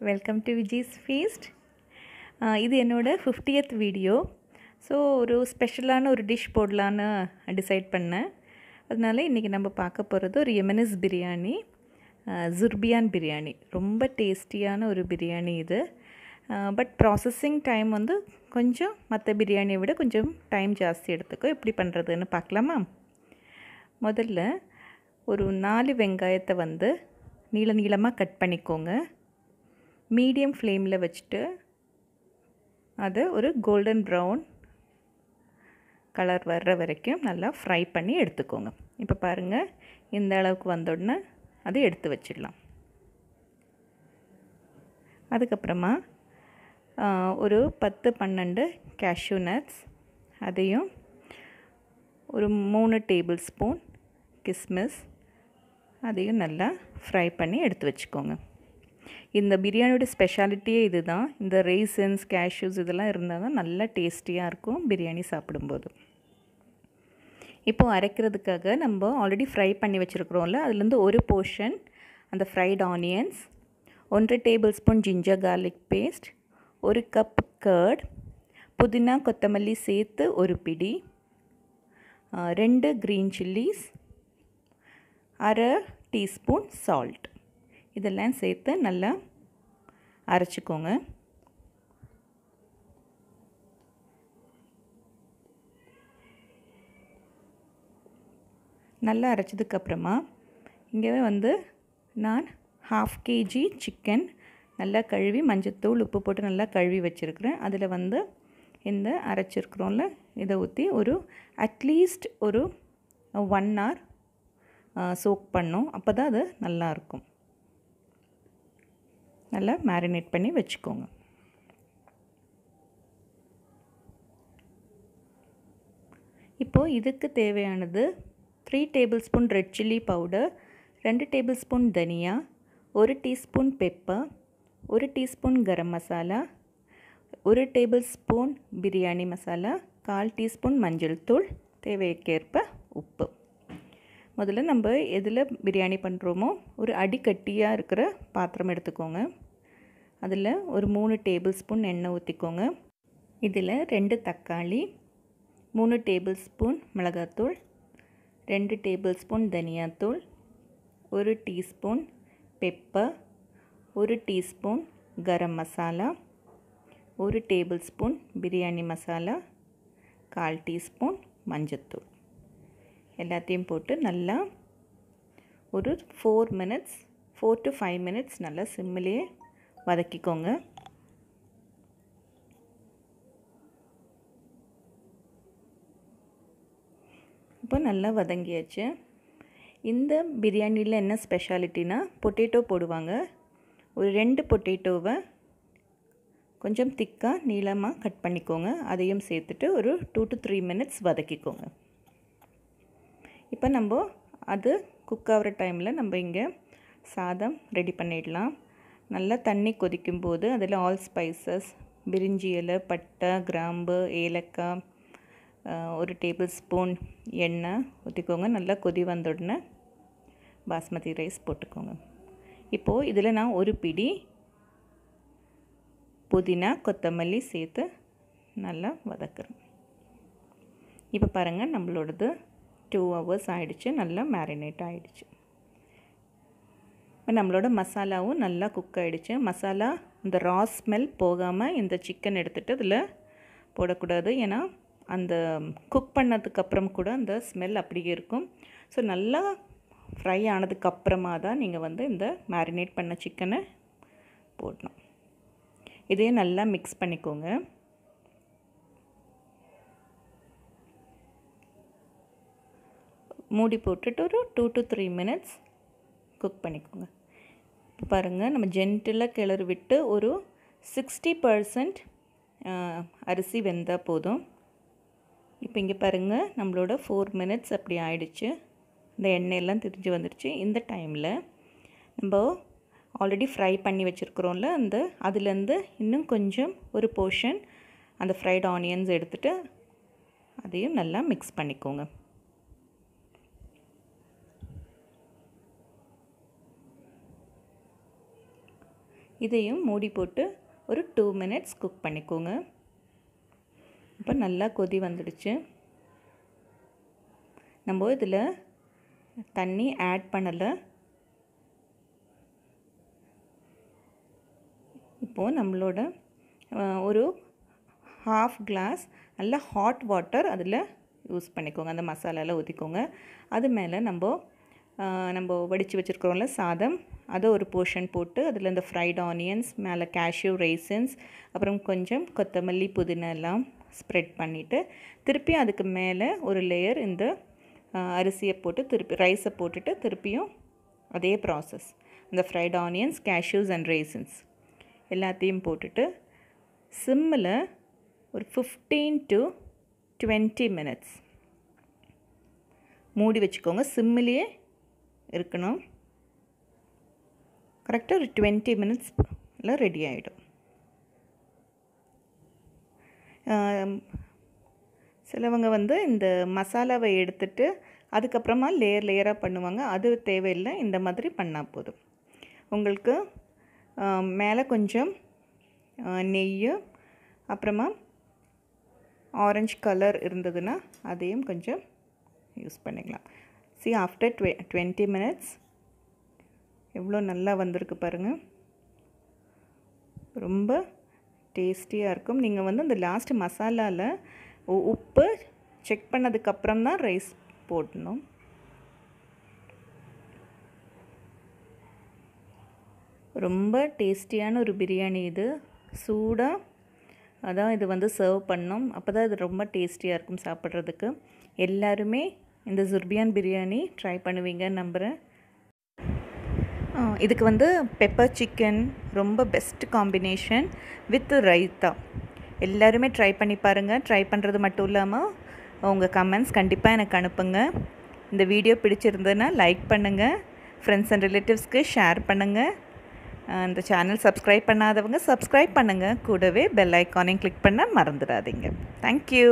Welcome to Viji's feast இது என்னோடய fiftieth video so ஒரு ஸ்பெஷலான ஒரு டிஷ் போடலான்னு டிசைட் பண்ணேன். அதனால இன்றைக்கி நம்ம பார்க்க போகிறது ஒரு எமனஸ் பிரியாணி uh, ஜுர்பியான் பிரியாணி. ரொம்ப டேஸ்டியான ஒரு பிரியாணி இது. பட் ப்ராசஸிங் டைம் வந்து கொஞ்சம் மற்ற பிரியாணியை விட கொஞ்சம் டைம் ஜாஸ்தி எடுத்துக்கோ. எப்படி பண்ணுறதுன்னு பார்க்கலாமா? முதல்ல ஒரு நாலு வெங்காயத்தை வந்து நீள நீளமாக கட் பண்ணிக்கோங்க. மீடியம் ஃப்ளேமில் வச்சுட்டு அதை ஒரு கோல்டன் ப்ரௌன் கலர் வர்ற வரைக்கும் நல்லா ஃப்ரை பண்ணி எடுத்துக்கோங்க. இப்போ பாருங்கள் இந்த அளவுக்கு வந்தோடனே அதை எடுத்து வச்சிடலாம். அதுக்கப்புறமா ஒரு பத்து பன்னெண்டு கேஷ்யூ நட்ஸ் அதையும் ஒரு மூணு டேபிள் ஸ்பூன் கிஸ்மிஸ் அதையும் நல்லா ஃப்ரை பண்ணி எடுத்து வச்சுக்கோங்க. இந்த பிரியாணியோட ஸ்பெஷாலிட்டியே இது தான் இந்த ரேசன்ஸ் கேஷ்யூஸ் இதெல்லாம் இருந்தால் தான் நல்லா டேஸ்டியாக இருக்கும் பிரியாணி சாப்பிடும்போது. இப்போது அரைக்கிறதுக்காக நம்ம ஆல்ரெடி ஃப்ரை பண்ணி வச்சுருக்குறோம்ல அதுலேருந்து ஒரு போர்ஷன் அந்த ஃப்ரைட் ஆனியன்ஸ் ஒன்றரை tablespoon ginger garlic paste ஒரு கப் கர்ட் புதினா கொத்தமல்லி சேர்த்து ஒரு பிடி ரெண்டு க்ரீன் சில்லிஸ் அரை டீஸ்பூன் சால்ட் இதெல்லாம் சேர்த்து நல்லா அரைச்சிக்கோங்க. நல்லா அரைச்சதுக்கப்புறமா இங்கே வந்து நான் ஹாஃப் கேஜி சிக்கன் நல்லா கழுவி மஞ்சத்தூள் உப்பு போட்டு நல்லா கழுவி வச்சுருக்கிறேன். அதில் வந்து இந்த அரைச்சிருக்கிறோம்ல இதை ஊற்றி ஒரு அட்லீஸ்ட் ஒரு ஒன் ஹவர் சோக் பண்ணும். அப்போ தான் அது நல்லாயிருக்கும் நல்லா மேரினேட் பண்ணி வச்சுக்கோங்க. இப்போது இதுக்கு தேவையானது three tablespoon red chilli powder ரெண்டு டேபிள் ஸ்பூன் தனியா ஒரு டீஸ்பூன் பெப்பர் ஒரு டீஸ்பூன் கரம் மசாலா ஒரு டேபிள் ஸ்பூன் பிரியாணி மசாலா கால் டீஸ்பூன் மஞ்சள் தூள் தேவைக்கேற்ப உப்பு. முதல்ல நம்ம எதில் பிரியாணி பண்ணுறோமோ ஒரு அடிக்கட்டியாக இருக்கிற பாத்திரம் எடுத்துக்கோங்க. அதில் ஒரு மூணு டேபிள் ஸ்பூன் எண்ணெய் ஊற்றிக்கோங்க. இதில் ரெண்டு தக்காளி மூணு டேபிள் ஸ்பூன் மிளகாத்தூள் ரெண்டு டேபிள் ஸ்பூன் தனியாத்தூள் ஒரு டீஸ்பூன் பெப்பர் ஒரு டீஸ்பூன் கரம் மசாலா ஒரு டேபிள் ஸ்பூன் பிரியாணி மசாலா கால் டீஸ்பூன் மஞ்சத்தூள். எல்லாத்தையும் போட்டு நல்லா ஒரு four minutes four to five minutes நல்லா சிம்மிலேயே வதக்கிக்கோங்க. இப்போ நல்லா வதங்கியாச்சு. இந்த பிரியாணியில் என்ன ஸ்பெஷாலிட்டினா பொட்டேட்டோ போடுவாங்க. ஒரு ரெண்டு பொட்டேட்டோவை கொஞ்சம் திக்காக நீளமாக கட் பண்ணிக்கோங்க. அதையும் சேர்த்துட்டு ஒரு டூ டு த்ரீ மினிட்ஸ் வதக்கிக்கோங்க. இப்போ நம்ம அது குக் ஆகிற டைமில் நம்ம இங்கே சாதம் ரெடி பண்ணிடலாம். நல்லா தண்ணி கொதிக்கும் போது அதில் ஆல் ஸ்பைசஸ் பிரிஞ்சி இலை பட்டை கிராம்பு ஏலக்காய் ஒரு டேபிள் ஸ்பூன் எண்ணெய் ஊற்றிக்கோங்க. நல்லா கொதி வந்த உடனே பாஸ்மதி ரைஸ் போட்டுக்கோங்க. இப்போது இதில் நான் ஒரு பிடி புதினா கொத்தமல்லி சேர்த்து நல்லா வதக்குறேன். இப்போ பாருங்கள் நம்மளோடது டூ ஹவர்ஸ் ஆகிடுச்சு நல்லா மேரினேட் ஆகிடுச்சு இப்போ நம்மளோட மசாலாவும் நல்லா குக் ஆகிடுச்சு மசாலா இந்த ரா ஸ்மெல் போகாமல் இந்த சிக்கன் எடுத்துகிட்டு அதில் போடக்கூடாது. ஏன்னா அந்த குக் பண்ணதுக்கப்புறம் கூட அந்த ஸ்மெல் அப்படியே இருக்கும். ஸோ நல்லா ஃப்ரை ஆனதுக்கப்புறமா தான் நீங்கள் வந்து இந்த மேரினேட் பண்ண சிக்கனை போடணும். இதையும் நல்லா மிக்ஸ் பண்ணிக்கோங்க. மூடி போட்டுட்டு ஒரு two to three minutes cook பண்ணிக்கோங்க. இப்போ பாருங்கள் நம்ம ஜென்டிலாக கிளறி விட்டு ஒரு சிக்ஸ்டி பர்சன்ட் அரிசி வெந்தால் போதும். இப்போ இங்கே பாருங்கள் நம்மளோட ஃபோர் மினிட்ஸ் அப்படி ஆயிடுச்சு. இந்த எண்ணெயெல்லாம் திரிஞ்சு வந்துடுச்சு. இந்த டைமில் நம்ம ஆல்ரெடி ஃப்ரை பண்ணி வச்சுருக்குறோம்ல அந்த அதுலேருந்து இன்னும் கொஞ்சம் ஒரு போர்ஷன் அந்த ஃப்ரைட் ஆனியன்ஸ் எடுத்துகிட்டு அதையும் நல்லா மிக்ஸ் பண்ணிக்கோங்க. இதையும் மூடி போட்டு ஒரு டூ மினிட்ஸ் குக் பண்ணிக்கோங்க. இப்போ நல்லா கொதி வந்துடுச்சு. நம்ம இதில் தண்ணி ஆட் பண்ணலை. இப்போது நம்மளோட ஒரு ஹாஃப் கிளாஸ் நல்லா ஹாட் வாட்டர் அதில் யூஸ் பண்ணிக்கோங்க. அந்த மசாலாவில் ஊற்றிக்கோங்க அது மேலே நம்ம நம்ம வடித்து வச்சுருக்கிறோம்ல சாதம். அதை ஒரு போர்ஷன் போட்டு அதில் இந்த ஃப்ரைட் ஆனியன்ஸ் மேலே கேஷ்யூ ரைசன்ஸ் அப்புறம் கொஞ்சம் கொத்தமல்லி புதினா எல்லாம் ஸ்ப்ரெட் பண்ணிவிட்டு திருப்பியும் அதுக்கு மேலே ஒரு லேயர் இந்த அரிசியை போட்டு திருப்பி ரைஸை போட்டுட்டு திருப்பியும் அதே ப்ராசஸ் இந்த fried onions cashews and raisins எல்லாத்தையும் போட்டுட்டு சிம்மில் ஒரு ஃபிஃப்டீன் டு டுவெண்ட்டி மினிட்ஸ் மூடி வச்சுக்கோங்க. சிம்மிலேயே இருக்கணும். கரெக்டாக ஒரு டுவெண்ட்டி மினிட்ஸில் ரெடி ஆகிடும் சிலவங்க வந்து இந்த மசாலாவை எடுத்துட்டு அதுக்கப்புறமா லேயர் லேயராக பண்ணுவாங்க. அது தேவையில்லை இந்த மாதிரி பண்ணால் போதும். உங்களுக்கு மேலே கொஞ்சம் நெய் அப்புறமா ஆரஞ்சு கலர் இருந்ததுன்னா அதையும் கொஞ்சம் யூஸ் பண்ணிக்கலாம். See after twe twenty minutes எவ்வளோ நல்லா வந்திருக்கு பாருங்கள் ரொம்ப டேஸ்டியாக இருக்கும். நீங்கள் வந்து அந்த லாஸ்ட் மசாலாவில் உப்பு செக் பண்ணதுக்கப்புறம் தான் ரைஸ் போடணும். ரொம்ப டேஸ்டியான ஒரு பிரியாணி இது. சூடாக அதான் இது வந்து சர்வ் பண்ணோம். அப்போ தான் இது ரொம்ப டேஸ்டியாக இருக்கும் சாப்பிட்றதுக்கு. எல்லாருமே இந்த ஜுர்பியான் பிரியாணி ட்ரை பண்ணுவீங்கன்னு நம்புகிறேன் இதுக்கு வந்து பெப்பர் சிக்கன் ரொம்ப பெஸ்ட் காம்பினேஷன் வித் ரைத்தா எல்லாருமே ட்ரை பண்ணி பாருங்கள் ட்ரை பண்ணுறது மட்டும் இல்லாமல் உங்கள் கமெண்ட்ஸ் கண்டிப்பாக எனக்கு அனுப்புங்க. இந்த வீடியோ பிடிச்சிருந்ததுன்னா லைக் பண்ணுங்கள் ஃப்ரெண்ட்ஸ் அண்ட் ரிலேட்டிவ்ஸ்க்கு ஷேர் பண்ணுங்கள் இந்த சேனல் சப்ஸ்கிரைப் பண்ணாதவங்க சப்ஸ்கிரைப் பண்ணுங்கள் கூடவே பெல் ஐக்கானையும் கிளிக் பண்ண மறந்துடாதீங்க. தேங்க்யூ